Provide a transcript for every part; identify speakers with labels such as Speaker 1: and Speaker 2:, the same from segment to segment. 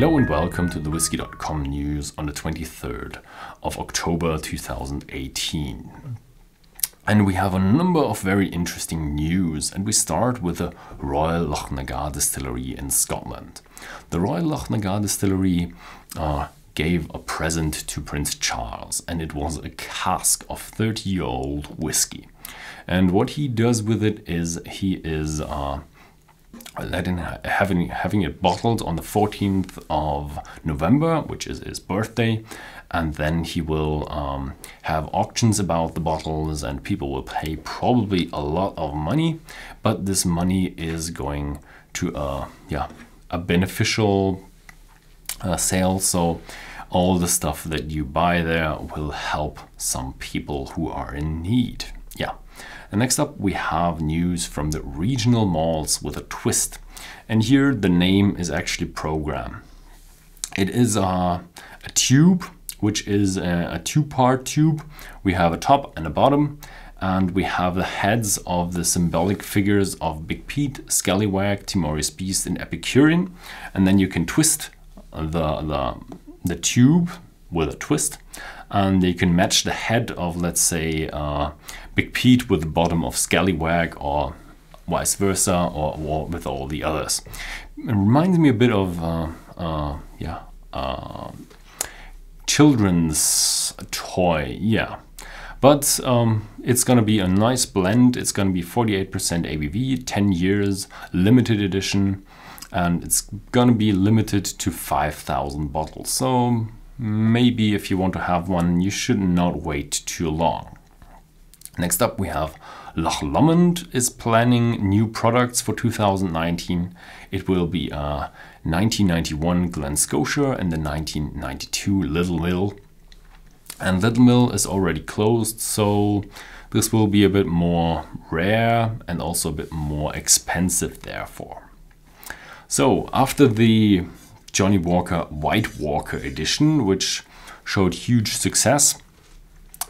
Speaker 1: Hello and welcome to the Whisky.com news on the 23rd of October 2018. And we have a number of very interesting news, and we start with the Royal Lochnagar Distillery in Scotland. The Royal Lochnagar Distillery uh, gave a present to Prince Charles, and it was a cask of 30 year old whiskey. And what he does with it is he is uh, having having it bottled on the 14th of November, which is his birthday, and then he will um, have auctions about the bottles, and people will pay probably a lot of money, but this money is going to a yeah a beneficial uh, sale. So all the stuff that you buy there will help some people who are in need. And next up, we have news from the regional malts with a twist. And here the name is actually program. It is a, a tube, which is a, a two-part tube. We have a top and a bottom, and we have the heads of the symbolic figures of Big Pete, Scallywag, Timorous Beast, and Epicurean. And then you can twist the, the, the tube with a twist and you can match the head of let's say uh, Big Pete with the bottom of Scallywag or vice versa or, or, with all the others. It reminds me a bit of uh, uh, yeah uh, children's toy yeah. But um, it's gonna be a nice blend. It's gonna be 48% ABV 10 years limited edition and it's gonna be limited to 5,000 bottles. So maybe if you want to have one, you should not wait too long. Next up, we have Loch Lomond is planning new products for 2019. It will be a 1991 Glen Scotia and the 1992 Little Mill. And Little Mill is already closed, so this will be a bit more rare and also a bit more expensive, therefore. So, after the Johnnie Walker White Walker edition, which showed huge success.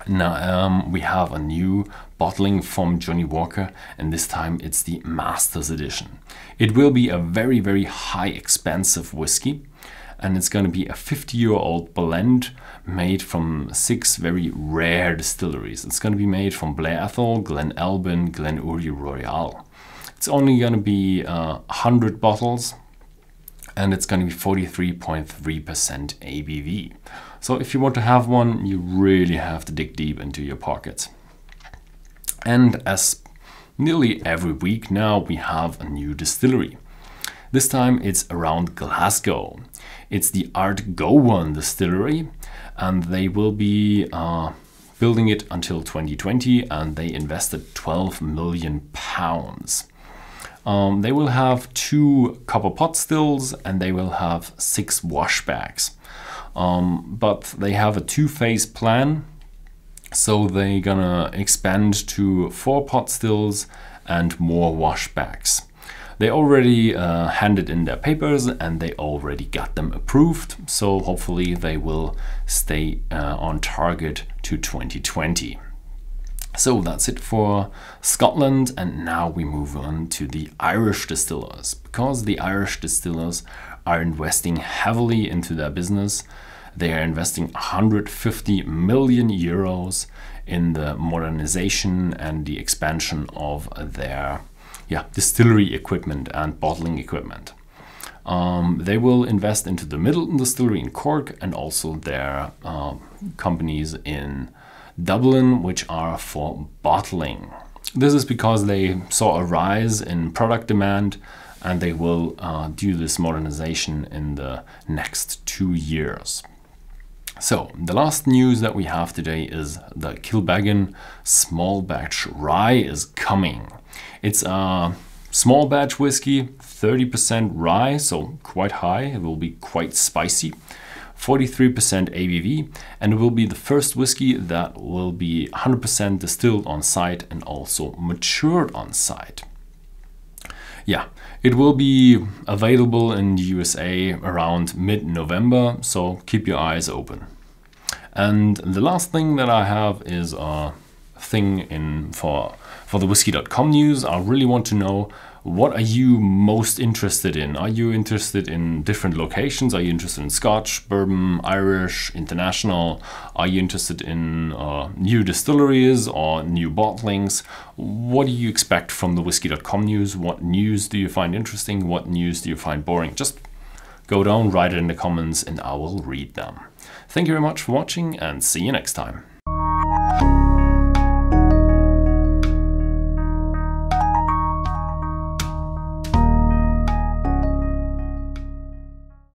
Speaker 1: Now um, we have a new bottling from Johnnie Walker, and this time it's the Masters edition. It will be a very, very high expensive whiskey, and it's going to be a 50 year old blend made from six very rare distilleries. It's going to be made from Blair Athol, Glen Albyn, Glenury Royal. It's only going to be uh, 100 bottles, and it's going to be 43.3% ABV. So if you want to have one, you really have to dig deep into your pockets. And as nearly every week now, we have a new distillery. This time it's around Glasgow. It's the Art Ardgowan distillery, and they will be uh, building it until 2020, and they invested 12 million pounds. Um, they will have two copper pot stills and they will have six washbacks. Um, but they have a two-phase plan, so they're gonna expand to four pot stills and more washbacks. They already uh, handed in their papers and they already got them approved, so hopefully they will stay uh, on target to 2020. So that's it for Scotland and now we move on to the Irish distillers. Because the Irish distillers are investing heavily into their business, they are investing 150 million euros in the modernization and the expansion of their yeah, distillery equipment and bottling equipment. Um, they will invest into the Midleton distillery in Cork and also their uh, companies in Dublin, which are for bottling. This is because they saw a rise in product demand and they will uh, do this modernization in the next two years. So, the last news that we have today is the Kilbeggan small batch rye is coming. It's a small batch whiskey, 30% rye, so quite high, it will be quite spicy. 43% ABV, and it will be the first whiskey that will be 100% distilled on site and also matured on site. Yeah, it will be available in the USA around mid-November, so keep your eyes open. And the last thing that I have is a thing in for for the whisky.com news. I really want to know what are you most interested in? Are you interested in different locations? Are you interested in Scotch, bourbon, Irish, international? Are you interested in uh, new distilleries or new bottlings? What do you expect from the whisky.com news? What news do you find interesting? What news do you find boring? Just go down, write it in the comments, and I will read them. Thank you very much for watching and see you next time.